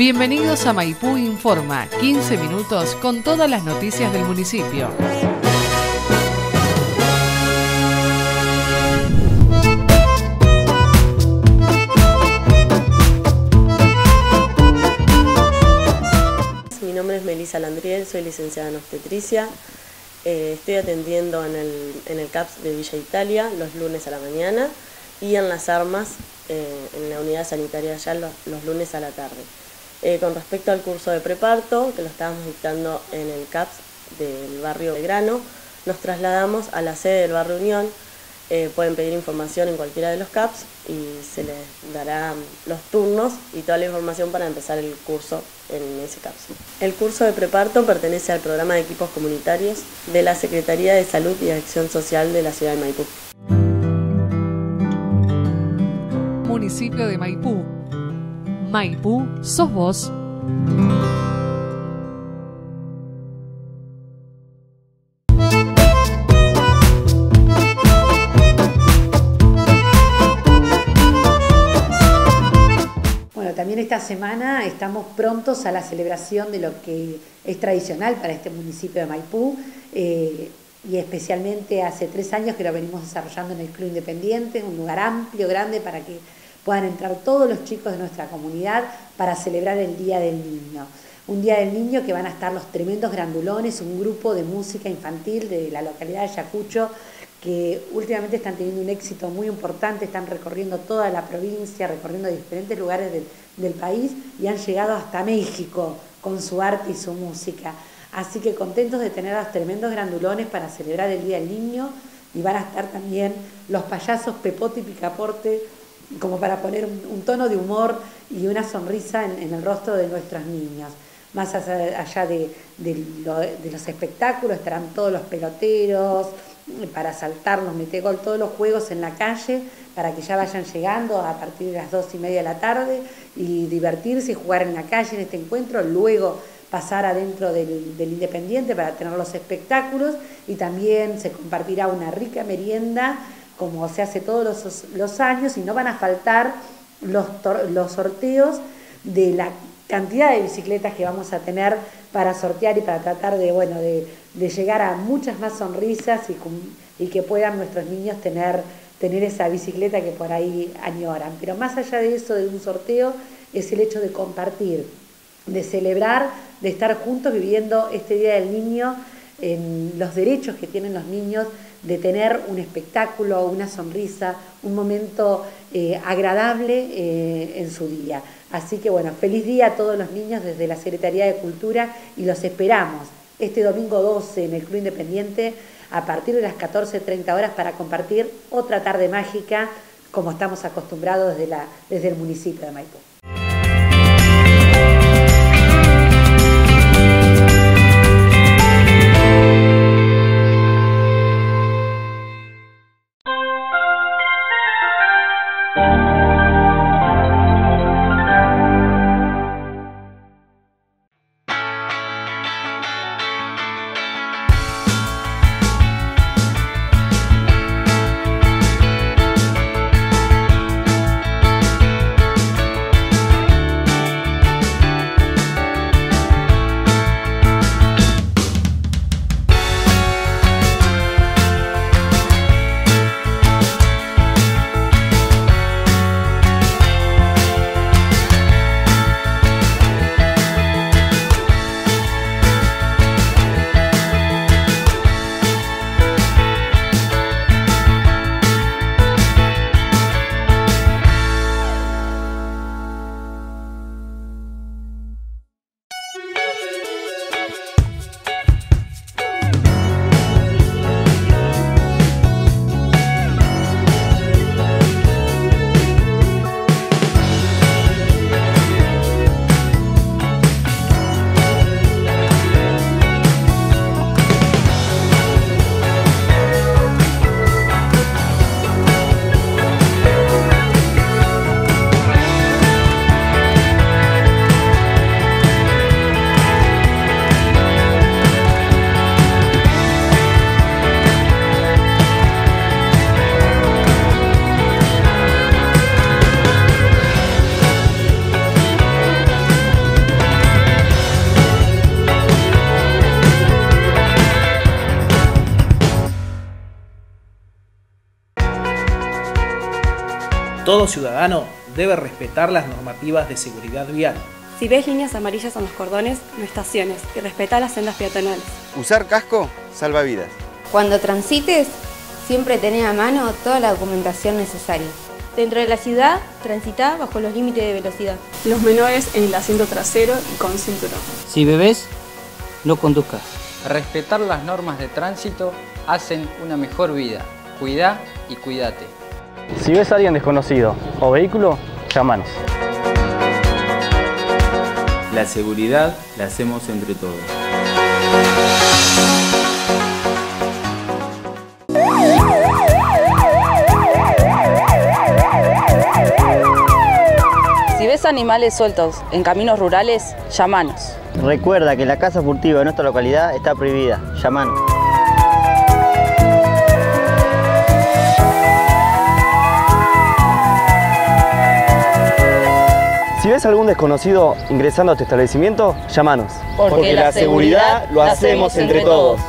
Bienvenidos a Maipú Informa, 15 minutos con todas las noticias del municipio. Mi nombre es Melissa Landriel, soy licenciada en obstetricia. Eh, estoy atendiendo en el, en el CAPS de Villa Italia los lunes a la mañana y en las armas eh, en la unidad sanitaria allá los lunes a la tarde. Eh, con respecto al curso de preparto, que lo estábamos dictando en el CAPS del barrio Belgrano, nos trasladamos a la sede del barrio Unión. Eh, pueden pedir información en cualquiera de los CAPS y se les dará los turnos y toda la información para empezar el curso en ese CAPS. El curso de preparto pertenece al programa de equipos comunitarios de la Secretaría de Salud y Acción Social de la ciudad de Maipú. Municipio de Maipú Maipú, sos vos. Bueno, también esta semana estamos prontos a la celebración de lo que es tradicional para este municipio de Maipú. Eh, y especialmente hace tres años que lo venimos desarrollando en el Club Independiente, un lugar amplio, grande para que puedan entrar todos los chicos de nuestra comunidad para celebrar el Día del Niño. Un Día del Niño que van a estar los tremendos grandulones, un grupo de música infantil de la localidad de Yacucho que últimamente están teniendo un éxito muy importante, están recorriendo toda la provincia, recorriendo diferentes lugares del, del país y han llegado hasta México con su arte y su música. Así que contentos de tener a los tremendos grandulones para celebrar el Día del Niño y van a estar también los payasos Pepote y Picaporte como para poner un, tono de humor y una sonrisa en, el rostro de nuestros niños. Más allá de, los espectáculos estarán todos los peloteros para saltar los metegol, todos los juegos en la calle para que ya vayan llegando a partir de las dos y media de la tarde y divertirse y jugar en la calle en este encuentro. Luego pasar adentro del, del, Independiente para tener los espectáculos y también se compartirá una rica merienda como se hace todos los, años, y no van a faltar los, los sorteos de la cantidad de bicicletas que vamos a tener para sortear y para tratar de, bueno, de, llegar a muchas más sonrisas y, y, que puedan nuestros niños tener, tener esa bicicleta que por ahí añoran. Pero más allá de eso, de un sorteo, es el hecho de compartir, de celebrar, de estar juntos viviendo este Día del Niño en los derechos que tienen los niños de tener un espectáculo, una sonrisa, un momento eh, agradable eh, en su día. Así que bueno, feliz día a todos los niños desde la Secretaría de Cultura y los esperamos este domingo 12 en el Club Independiente a partir de las 14.30 horas para compartir otra tarde mágica como estamos acostumbrados desde, la, desde el municipio de Maipú. Todo ciudadano debe respetar las normativas de seguridad vial. Si ves líneas amarillas en los cordones, no estaciones y respeta las sendas peatonales. Usar casco salva vidas. Cuando transites, siempre tenés a mano toda la documentación necesaria. Dentro de la ciudad, transita bajo los límites de velocidad. Los menores en el asiento trasero y con cinturón. Si bebés, no conduzcas. Respetar las normas de tránsito hacen una mejor vida. Cuida y cuídate. Si ves a alguien desconocido o vehículo, llamanos. La seguridad la hacemos entre todos. Si ves animales sueltos en caminos rurales, llamanos. Recuerda que la caza furtiva de nuestra localidad está prohibida. Llamanos. Si ves algún desconocido ingresando a tu establecimiento, llámanos. Porque, Porque la, seguridad, seguridad lo hacemos entre todos.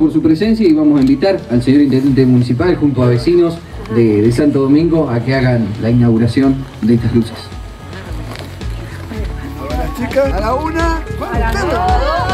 Por su presencia y vamos a invitar al señor Intendente Municipal junto a vecinos de, de Santo Domingo a que hagan la inauguración de estas luces. Hola chicas, a la una, a la Primero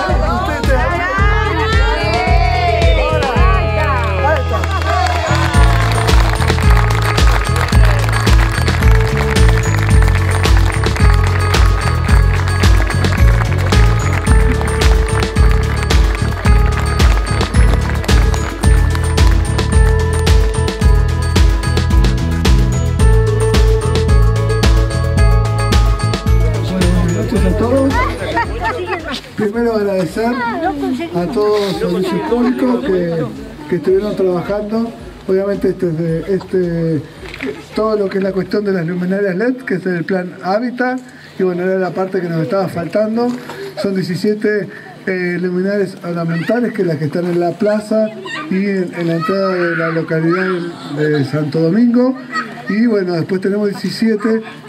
que, estuvieron trabajando. Obviamente este, este, todo lo que es la cuestión de las luminarias LED, que es el plan Hábitat, y bueno, era la parte que nos estaba faltando. Son 17 eh, luminarias ornamentales, que las que están en la plaza y en, en, la entrada de la localidad de Santo Domingo. Y bueno, después tenemos 17,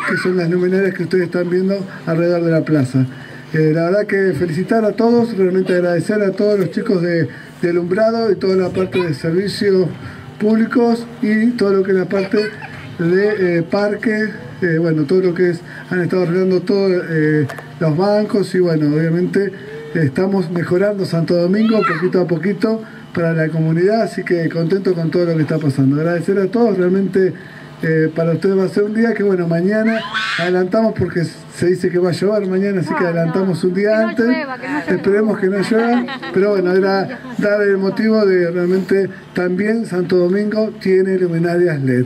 que son las luminarias que ustedes están viendo alrededor de la plaza. Eh, la verdad que felicitar a todos, realmente agradecer a todos los chicos de, alumbrado y toda la parte de servicios públicos y todo lo que es la parte de eh, parque, eh, bueno, todo lo que es, han estado arreglando todos los bancos y bueno, obviamente estamos mejorando Santo Domingo poquito a poquito para la comunidad, así que contento con todo lo que está pasando. Agradecer a todos, realmente eh, para ustedes va a ser un día que, bueno, mañana adelantamos porque se dice que va a llover mañana, así que adelantamos un día antes. Esperemos que no llueva, pero bueno, era dar el motivo de realmente también Santo Domingo tiene luminarias LED.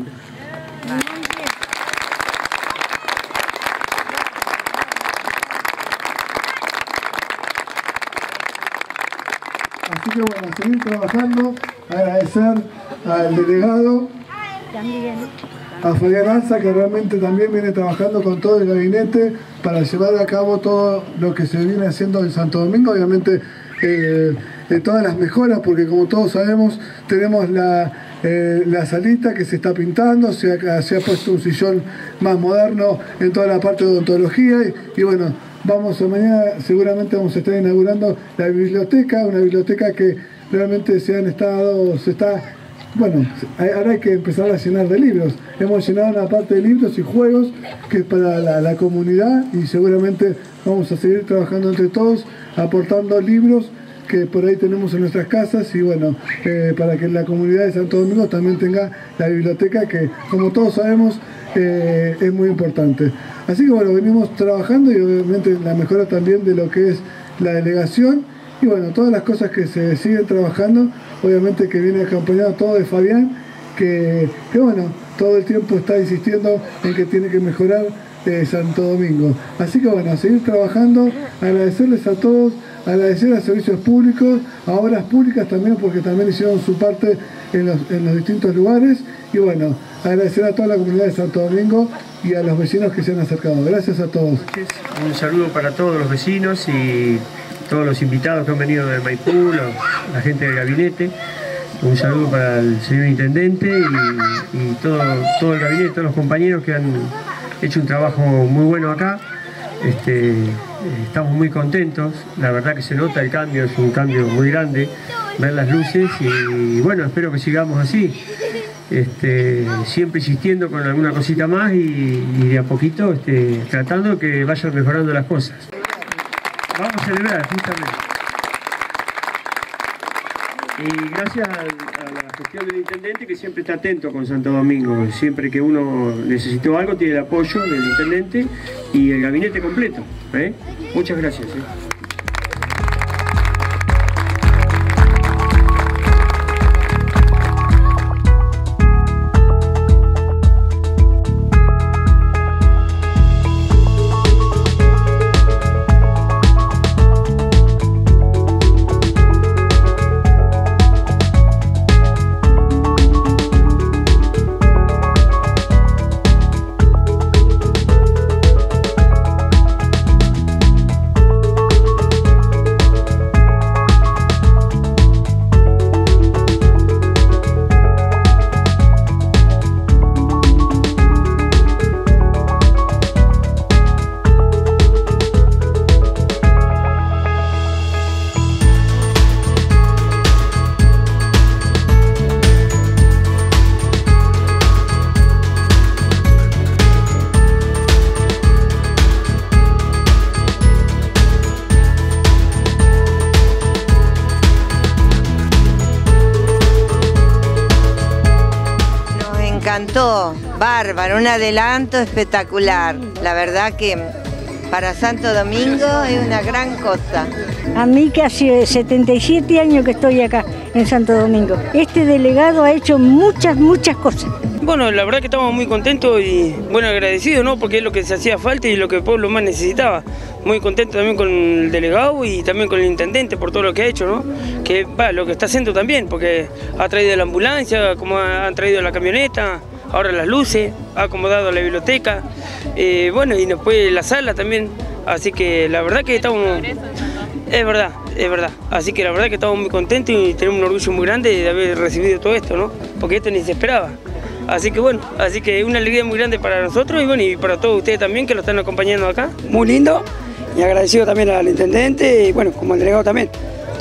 Así que bueno, seguir trabajando, agradecer al delegado a Fabián Alza, que realmente también viene trabajando con todo el gabinete para llevar a cabo todo lo que se viene haciendo en Santo Domingo, obviamente eh, todas las mejoras, porque como todos sabemos, tenemos la, eh, la salita que se está pintando, se ha, se ha, puesto un sillón más moderno en toda la parte de odontología y, bueno, vamos a mañana seguramente vamos a estar inaugurando la biblioteca, una biblioteca que realmente se han estado, se está bueno, ahora hay que empezar a llenar de libros. Hemos llenado una parte de libros y juegos que es para la, comunidad y seguramente vamos a seguir trabajando entre todos, aportando libros que por ahí tenemos en nuestras casas y bueno, eh, para que la comunidad de Santo Domingo también tenga la biblioteca que como todos sabemos eh, es muy importante. Así que bueno, venimos trabajando y obviamente la mejora también de lo que es la delegación y bueno, todas las cosas que se siguen trabajando, obviamente que viene acompañado todo de Fabián, que, que bueno, todo el tiempo está insistiendo en que tiene que mejorar eh, Santo Domingo. Así que bueno, seguir trabajando, agradecerles a todos, agradecer a servicios públicos, a obras públicas también, porque también hicieron su parte en los, en los distintos lugares. Y bueno, agradecer a toda la comunidad de Santo Domingo y a los vecinos que se han acercado. Gracias a todos. Un saludo para todos los vecinos y todos los invitados que han venido de Maipú, la gente del gabinete. Un saludo para el señor intendente y, todo, todo el gabinete, todos los compañeros que han hecho un trabajo muy bueno acá. Este, estamos muy contentos, la verdad que se nota el cambio, es un cambio muy grande, ver las luces y bueno, espero que sigamos así. Este, siempre insistiendo con alguna cosita más y, de a poquito este, tratando que vayan mejorando las cosas. Vamos a celebrar, justamente. Y gracias a, la gestión del intendente que siempre está atento con Santo Domingo. Siempre que uno necesitó algo tiene el apoyo del intendente y el gabinete completo. ¿eh? Muchas gracias. ¿eh? Bárbaro, un adelanto espectacular. La verdad que para Santo Domingo es una gran cosa. A mí que hace 77 años que estoy acá en Santo Domingo. Este delegado ha hecho muchas, muchas cosas. Bueno, la verdad que estamos muy contentos y bueno, agradecidos, ¿no? Porque es lo que se hacía falta y lo que el pueblo más necesitaba. Muy contento también con el delegado y también con el intendente por todo lo que ha hecho, ¿no? Que va, lo que está haciendo también, porque ha traído la ambulancia, como han traído la camioneta, ahora las luces, ha acomodado la biblioteca, eh, bueno, y después la sala también, así que la verdad que estamos... Es verdad, es verdad, así que la verdad que estamos muy contentos y tenemos un orgullo muy grande de haber recibido todo esto, ¿no? Porque esto ni se esperaba. Así que bueno, así que una alegría muy grande para nosotros y bueno, y para todos ustedes también que lo están acompañando acá. Muy lindo y agradecido también al intendente y bueno, como al delegado también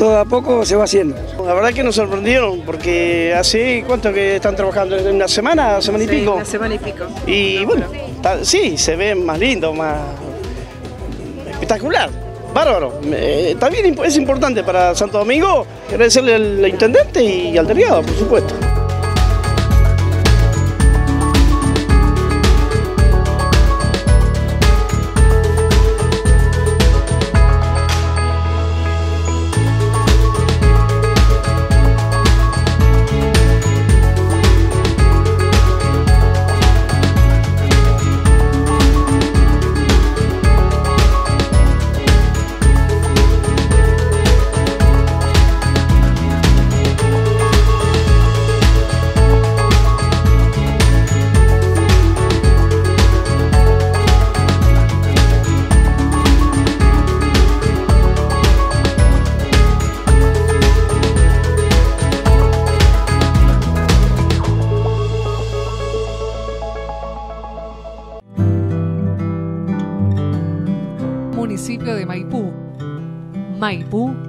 todo a poco se va haciendo. La verdad que nos sorprendieron porque hace cuánto que están trabajando, una semana, semana y pico. Una semana y pico. Y bueno, sí, se ve más lindo, más espectacular. Bárbaro, también es importante para Santo Domingo agradecerle al intendente y al delegado, por supuesto.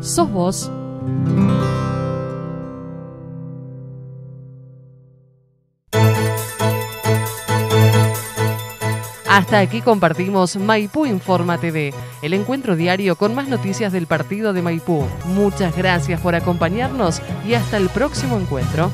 Sos vos. Hasta aquí compartimos Maipú Informa TV, el encuentro diario con más noticias del partido de Maipú. Muchas gracias por acompañarnos y hasta el próximo encuentro.